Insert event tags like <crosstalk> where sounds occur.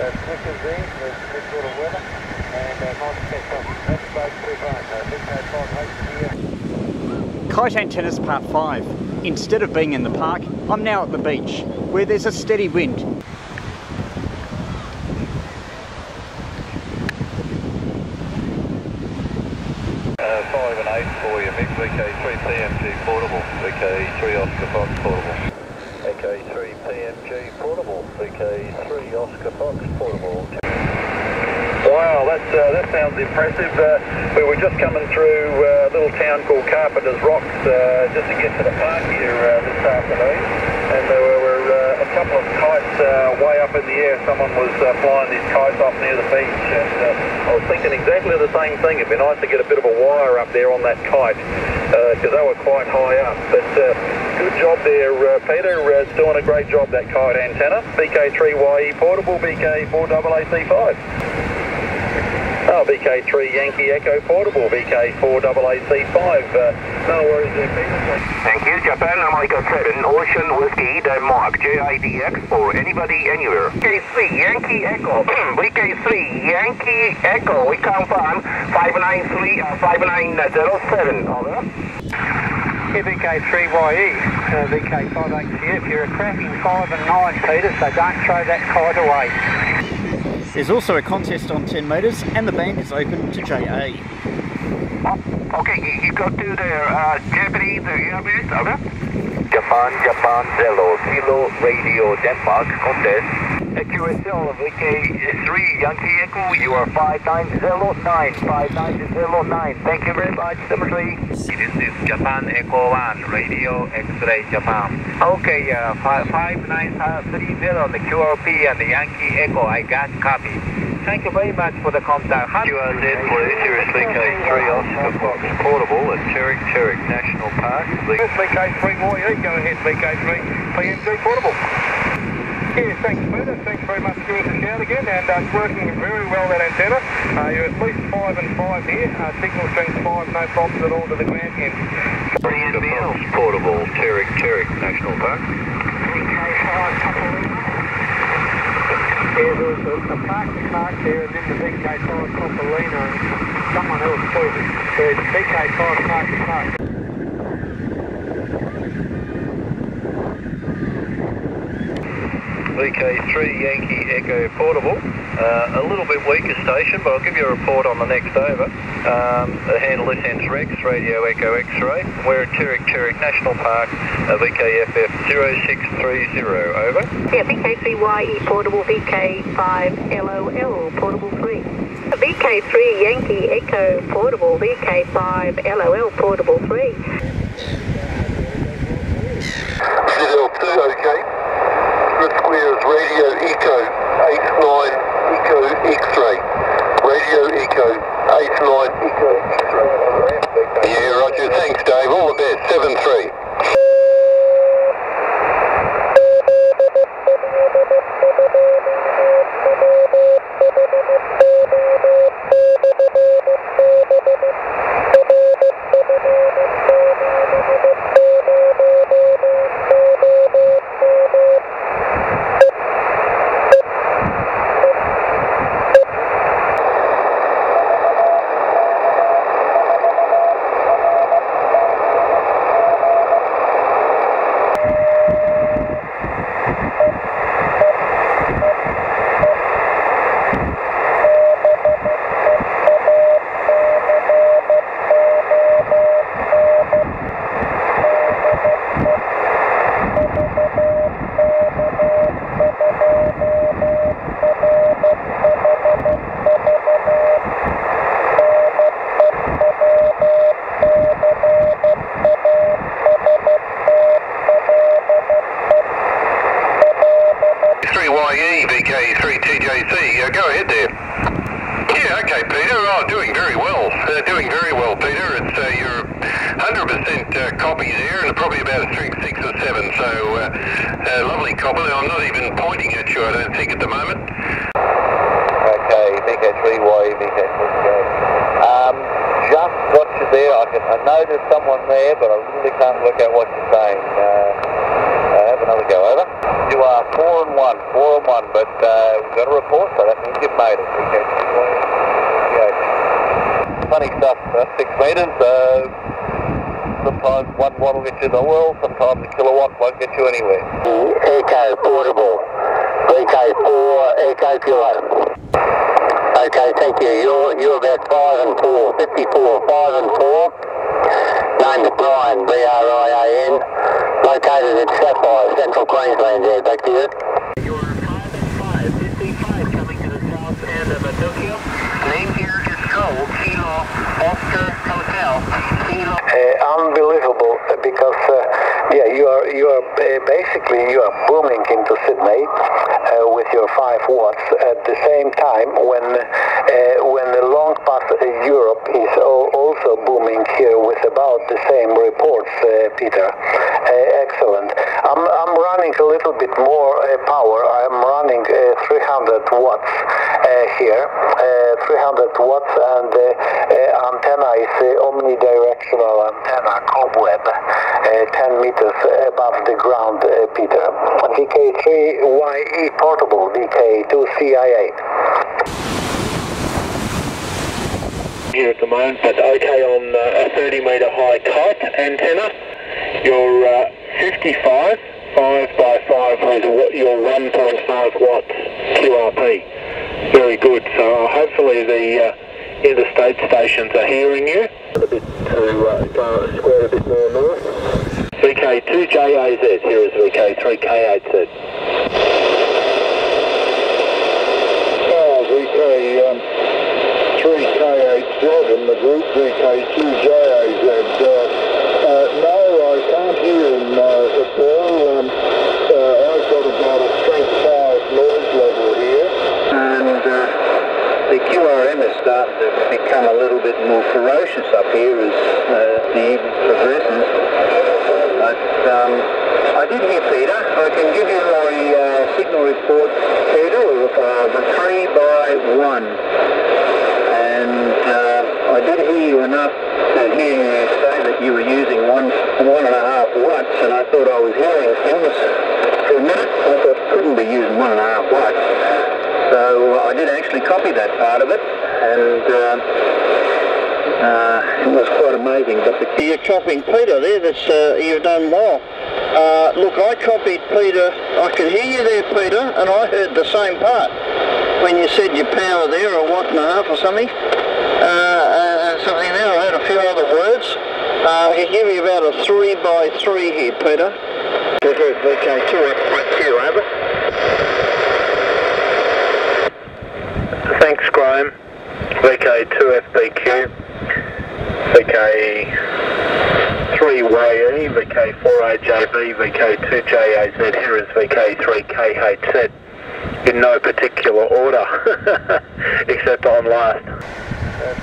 uh, switches there with this sort of weather and uh, catch up. That's. So big day five. Kite antennas part 5. Instead of being in the park, I'm now at the beach, where there's a steady wind. Uh, 5 and 8 for you, Mick. VK3 PMG portable. VK3 Oscar Fox portable. VK3 PMG portable. VK3 Oscar Fox portable. Wow, that's, uh, that sounds impressive. Uh, we were just coming through uh, a little town called Carpenter's Rocks uh, just to get to the park here uh, this afternoon. And there were uh, a couple of kites way up in the air. Someone was flying these kites up near the beach. And I was thinking exactly the same thing. It'd be nice to get a bit of a wire up there on that kite because they were quite high up. But good job there, uh, Peter. Uh, doing a great job, that kite antenna. VK3YE portable, BK4AAC5. Oh, VK3 Yankee Echo Portable, VK4AAC5. Uh, no worries there, Peter. Thank you, Japan America 7, Ocean Whiskey, Denmark, JIDX for anybody anywhere. VK3 Yankee Echo, <clears throat> VK3 Yankee Echo, we confirm 593, uh, 5907, over. Here VK3YE, uh, VK58CF. You're a cracking 5 and 9, Peter, so don't throw that kite away. There's also a contest on 10 metres, and the bank is open to JA. Oh, okay, you, you go to the uh, Japanese airbase, over. Japan, Japan, Zero, Kilo, Radio, Denmark, contest. QSL, of VK3, Yankee Echo, you are 5909, 5909. Thank you very much, number three. This is Japan Echo 1, Radio X-Ray Japan. Okay, uh, 5930, the QRP and the Yankee Echo, I got copy. Thank you very much for the contact. QRZ. Here is VK3 Oscar Fox Portable at Cherrick Cherrick National Park. VK3YE, go ahead, VK3 PMG Portable. Yes, thanks, Peter. Thanks very much for giving us a shout again, and uh, it's working very well, that antenna. Uh, you're at least 5 and 5 here. Uh, signal strength 5, no problems at all to the ground end. Fox Portable, Cherrick Cherrick National Park. Yeah, there was a, a park to park there, and then the VK5 Coppolina, and someone else too. So it's VK5 park to VK3 Yankee Echo Portable. Uh, a little bit weaker station, but I'll give you a report on the next over. Um, the handle this ends Rex, Radio Echo X-Ray. We're at Cherrick Cherrick National Park, uh, VKFF 0630, over. Yeah, VK3YE portable, VK5LOL portable 3. VK3 Yankee Echo portable, VK5LOL portable 3. L2, okay. Good squares, Radio Echo 89 Echo X-Ray. Radio Echo 89 Echo X-Ray. Yeah, roger. Thanks, Dave. All the best. 7-3. YE VK3TJC. Uh, go ahead there. Yeah, okay, Peter. Oh, doing very well. Uh, doing very well, Peter. It's uh, you're 100% uh, copy there, and probably about a string six or seven. So, uh, uh, lovely copy. I'm not even pointing at you. I don't think at the moment. Okay, VK3YE, VK3. Um, just got you there. I, can, I know there's someone there, but I really can't work out what you're saying. Uh, have another go, one, but uh, got a report, so that means you've made it. Funny stuff, uh, six metres, uh, sometimes one watt will get you the world, sometimes a kilowatt won't get you anywhere. Echo portable, Echo 4, Echo kilo. Okay, thank you. You're, you're about 5 and 4, 54, 5 and 4. Name's Brian, B-R-I-A-N, located in Sapphire, Central Queensland there, back to you. Tokyo. Name here is Cole, Kilo, Oscar Hotel, Kilo. Uh, unbelievable uh, because uh, yeah you are you are uh, basically you are booming into Sydney uh, with your five watts at the same time when uh, when the long path Europe is also booming here with about the same reports Peter excellent I'm, I'm running a little bit more power I'm running uh, 300 watts here uh, 300 watts and uh, uh, antenna is omnidirectional antenna cobweb uh, 10 meters above the ground Peter VK3YE portable VK2CIA Here at the moment, but okay on uh, a 30 metre high kite antenna. You're uh, 55, 5 by 5 with your 1.5 watts QRP. Very good. So hopefully the uh, interstate stations are hearing you. A bit to uh, go square a bit more north. VK2JAZ, here is VK3K8Z. Oh, VK um, 3K87, the group VK2JAZ. Uh, uh, no, I can't hear him uh, at all. Um, uh, I've got about a strength 5 noise level here. and uh, the QRM is starting to become a little bit more ferocious up here as uh, the evening progresses. But um, I did hear Peter. I can give you my uh, signal report, Peter, of uh, the 3 by 1. And uh, I did hear you enough to hear you say that you were using one, one and a half watts, and I thought I was hearing things for a minute. I thought I couldn't be using one and a half watts. So I did actually copy that part of it, and uh, uh, it was quite amazing. But the You're copying Peter there, that's, uh, you've done well. Uh, look, I copied Peter, I could hear you there, Peter, and I heard the same part. When you said your power there, a watt and a half or something, uh, uh, something there, I heard a few other words. Uh, give you about a 3 by 3 here, Peter. VK2 FQ, over. Thanks, Graham. VK2FBQ, VK3YE, VK4AJB, VK2JAZ. Here is VK3KHZ. In no particular order, <laughs> except on last. Uh,